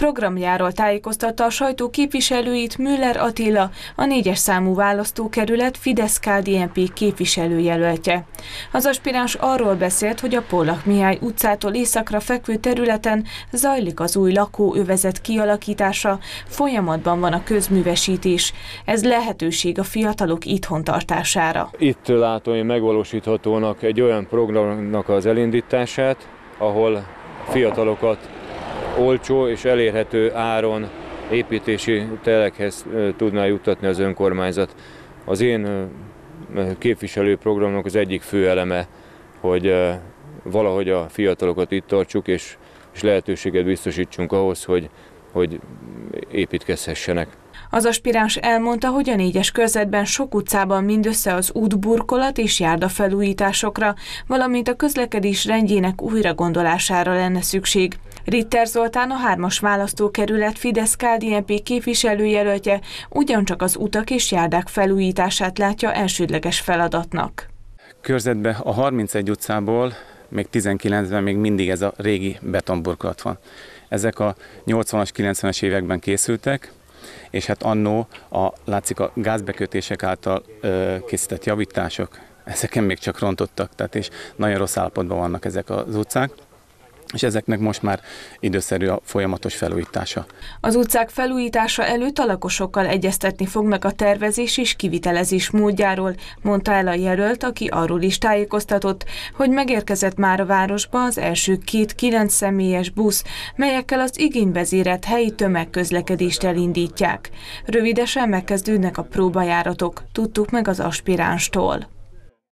Programjáról tájékoztatta a sajtó képviselőit Müller Attila, a négyes számú választókerület Fidesz-KDNP képviselőjelöltje. Az aspiráns arról beszélt, hogy a Pollak Mihály utcától északra fekvő területen zajlik az új lakóövezet kialakítása, folyamatban van a közművesítés. Ez lehetőség a fiatalok itthon tartására. Itt látom én megvalósíthatónak egy olyan programnak az elindítását, ahol fiatalokat olcsó és elérhető áron építési telekhez tudná juttatni az önkormányzat. Az én képviselőprogramnak az egyik fő eleme, hogy valahogy a fiatalokat itt tartsuk, és, és lehetőséget biztosítsunk ahhoz, hogy, hogy építkezhessenek. Az aspiráns elmondta, hogy a négyes körzetben sok utcában mindössze az útburkolat és járda felújításokra, valamint a közlekedés rendjének újra gondolására lenne szükség. Ritter Zoltán a hármas választókerület fidesz KDNP képviselőjelöltje ugyancsak az utak és járdák felújítását látja elsődleges feladatnak. Körzetben a 31 utcából még 19-ben még mindig ez a régi betonburkolat van. Ezek a 80-as, 90-es években készültek, és hát annó a, látszik a gázbekötések által ö, készített javítások, ezeken még csak rontottak, tehát és nagyon rossz állapotban vannak ezek az utcák és ezeknek most már időszerű a folyamatos felújítása. Az utcák felújítása előtt a lakosokkal egyeztetni fognak a tervezés és kivitelezés módjáról, mondta el a jelölt, aki arról is tájékoztatott, hogy megérkezett már a városba az első két kilenc személyes busz, melyekkel az igényvezérelt helyi tömegközlekedést elindítják. Rövidesen megkezdődnek a próbajáratok, tudtuk meg az aspiránstól.